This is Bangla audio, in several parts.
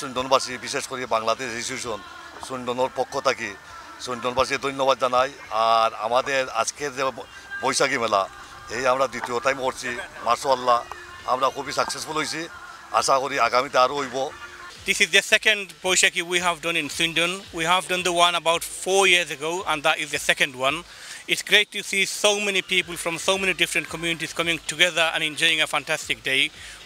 সুন্দরবাসী বিশেষ করে বাংলাদেশ অ্যাসোসিয়েশন সুন্দর পক্ষ থাকি সুন্দরবাসী ধন্যবাদ জানাই আর আমাদের আজকের যে বৈশাখী মেলা এই আমরা দ্বিতীয় টাইম করছি মার্শাল্লাহ আমরা খুবই সাকসেসফুল হয়েছি আশা করি আগামীতে আরও হইব This is the second Boishaki we have done in Swindon. We have done the one about four years ago, and that is the second one. It's great to see so many people from so many different communities coming together and enjoying a fantastic day.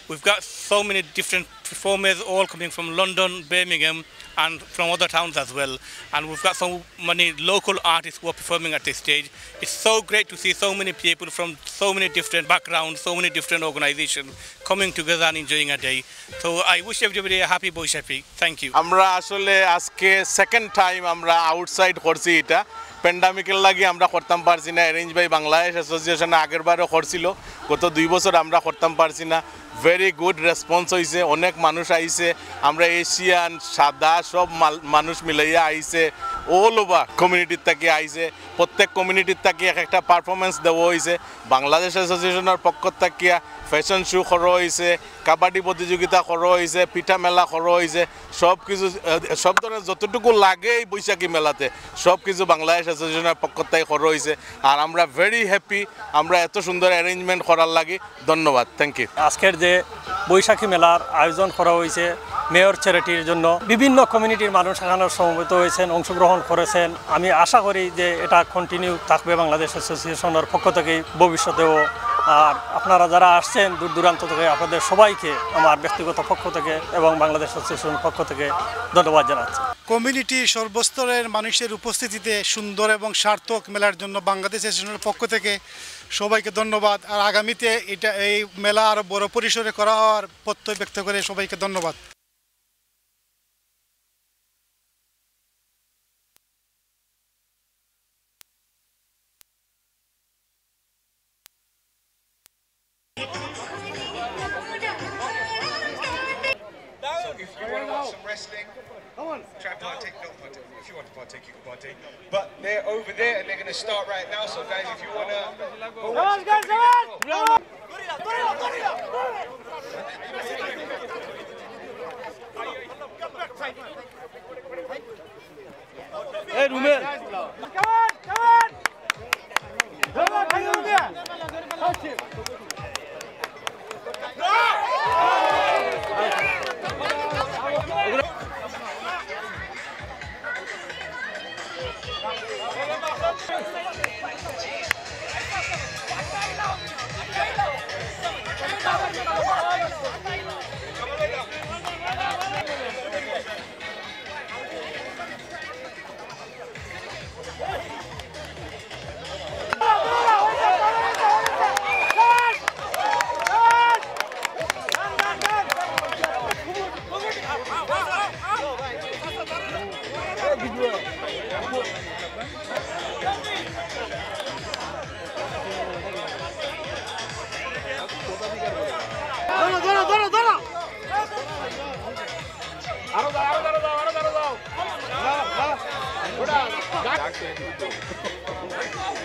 We've got so many different performers all coming from London, Birmingham, and from other towns as well. And we've got so many local artists who are performing at this stage. It's so great to see so many people from so many different backgrounds, so many different organizations coming together and enjoying a day. So I wish everybody a happy Boishaki. Thank you. আমরা আসলে আজকে সেকেন্ড টাইম আমরা আউটসাইড করছি এটা প্যান্ডামিকের লাগে আমরা করতাম পারছি না অ্যারেঞ্জ বাই বাংলাদেশ অ্যাসোসিয়েশন আগের বারও করছিল গত দুই বছর আমরা করতাম পারছি না ভেরি গুড রেসপন্স হয়েছে অনেক মানুষ আইছে আমরা এশিয়ান সাদা সব মানুষ মিলাইয়া আইছে। অল ওভার কমিউনিটির থেকে আইছে, প্রত্যেক কমিউনিটির থেকে এক একটা পারফরমেন্স দেওয়া হয়েছে বাংলাদেশ অ্যাসোসিয়েশনের পক্ষ থেকে ফ্যাশন শো করা হয়েছে কাবাডি প্রতিযোগিতা করা হয়েছে পিঠা মেলা করা হয়েছে সব কিছু সব ধরনের যতটুকু লাগে এই বৈশাখী মেলাতে সব কিছু বাংলাদেশ অ্যাসোসিয়েশনের পক্ষ থেকে করা হয়েছে আর আমরা ভেরি হ্যাপি আমরা এত সুন্দর অ্যারেঞ্জমেন্ট করার লাগে। ধন্যবাদ থ্যাংক ইউ আজকের যে বৈশাখী মেলার আয়োজন করা হয়েছে মেয়র চ্যারিটির জন্য। বিভিন্ন কমিউনিটির মানুষ এখানে সমবেত হয়েছেন, অংশগ্রহণ করেছেন। আমি আশা করি যে এটা কন্টিনিউ থাকবে বাংলাদেশ অ্যাসোসিয়েশনের পক্ষ থেকে ভবিষ্যতেও আর আপনারা যারা আসছেন দূর দূরান্ত থেকে, আপনাদের সবাইকে আমার ব্যক্তিগত পক্ষ থেকে এবং বাংলাদেশ অ্যাসোসিয়েশনের পক্ষ থেকে ধন্যবাদ জানাচ্ছি। কমিউনিটি সর্বস্তরের মানুষের উপস্থিতিতে সুন্দর এবং সার্থক মেলার জন্য বাংলাদেশ অ্যাসোসিয়েশনের পক্ষ থেকে সবাইকে ধন্যবাদ। আর আগামীতে এটা, এই মেলা আরও বড় পরিসরে করা হওয়ার প্রত্যয় ব্যক্ত করে সবাইকে ধন্যবাদ। take you, But they're over there and they're going to start right now. So, guys, if you want to go watch guys, come on! Come on! Come on! Come on! Come on,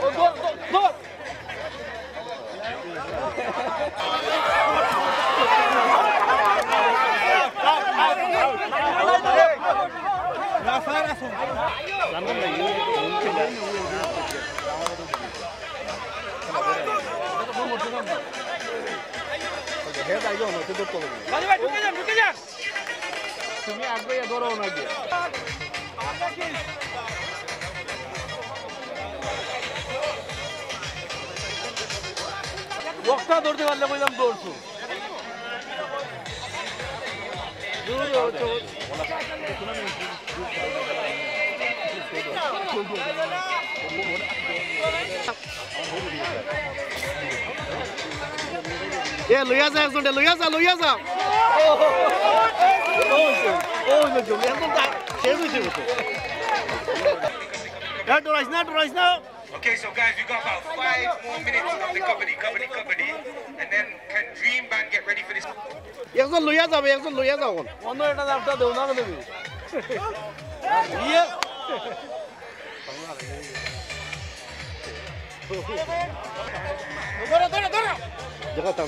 Go, go, go! Head আগে ওনাকে ধরতে হবে ঢুকে যান ঢুকে যান তুমি আগে ধরো ওনাকে বক্তা ধরতে পারলে বললাম দৌড়ছো Thank you. শেষ হইছে গো এ ডরাইস না ডরাইস না Okay, so guys, we got about five more minutes of the comedy, comedy, comedy, and then can Dream Band get ready for this? একজন লইয়া যাবে একজন লইয়া যাও অন্য একটা নামটা দেও না দেবি ইয়ে দেখা তাম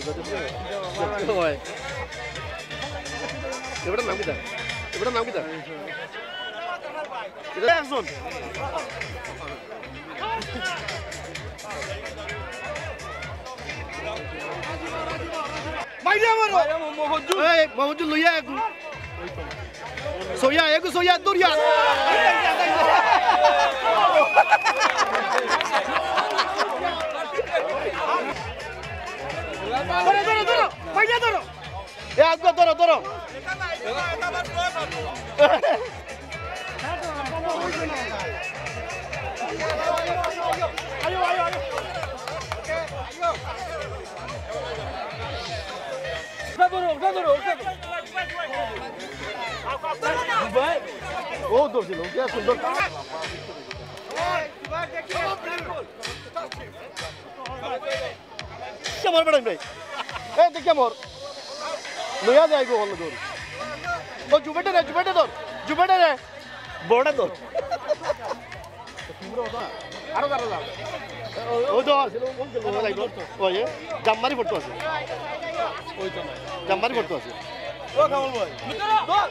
হয় এবারে নাম কিতা এবারে নাম কিতা এটা একজন মাইরা মারো এই মহজুদ লইয়া একু সোয়া একু সোয়া দরিয়া ও ধরছিল কে সুন্দর কেমন ম্যাডাম ভাই এই দেখ কেমন লইয়া যাই গো হল ধর ও জুবেটে রে জুবেটে ধর জুবেটে রে আরও আরও ও বলতে ওই জাম্মারি ফটো আছে ওই তো জাম্মারি ফটো আছে. ও কামল ভাই বিস্মান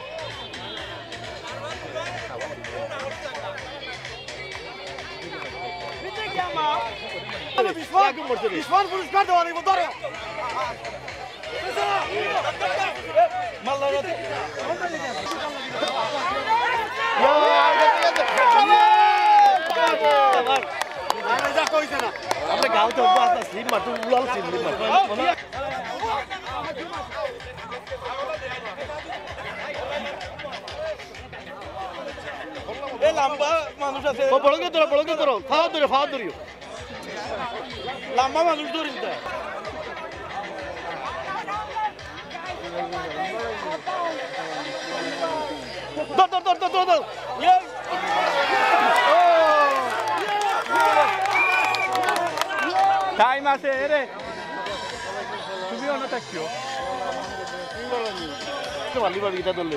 આપણે ગાવ તો ઉભા હતા સ્લીમ માં તું ઉલાલ સ્લીમ માં এ লম্বা মানুষ আছে। ও বড়কে ধরো বড়কে ধরো। ফাওয়া ধরে ফাওয়া ধরিও। লম্বা মানুষ ধরিস ধর ধর ধর ধর ধর ধর। টাইম আছে রে। তুমি অন্য থাকছো মালি বাড়ি এটা ধরলে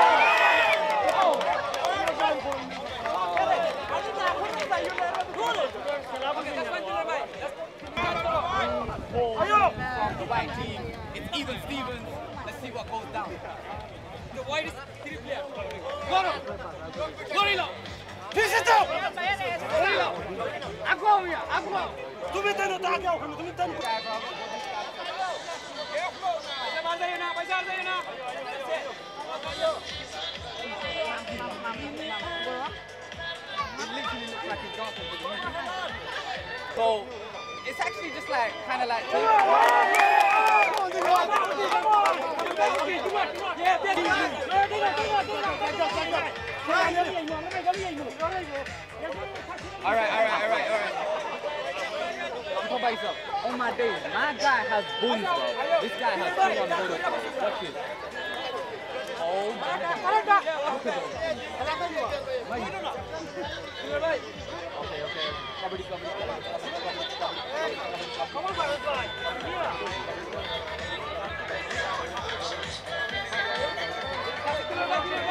So it's actually just like kind of like. guys up. Oh my day, my guy has bones, bro. This guy has two on both of Watch it. Oh my god. Look at Okay, okay. Kabaddi. Come on, guys. Here.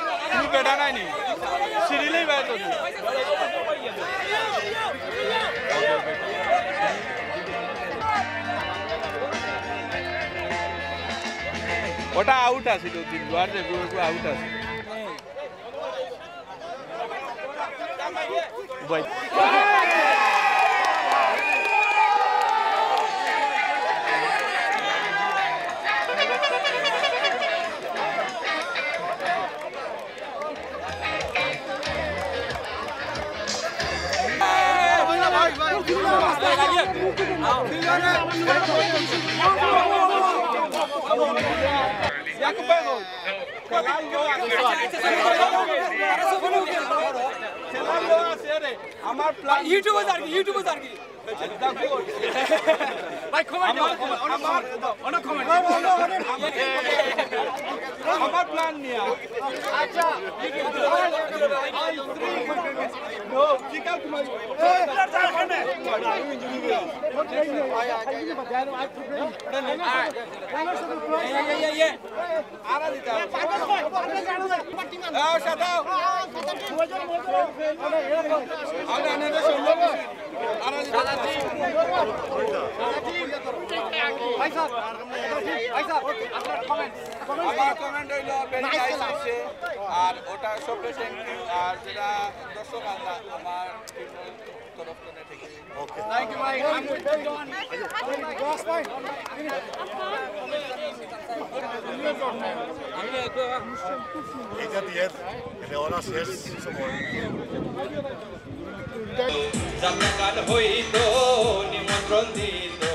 What are out as you do? What are you out as? আমার প্ল্যান ইউটিউবে আর কি ইউটিউবে আর কি ভাই কমেন্ট আমার অনেক কমেন্ট আমার প্ল্যান নিয়ে আচ্ছা ঠিক এতিয়া দিয়ে অনা চেছ যাত্রাকাল হইত নিমন্ত্রণ দিত।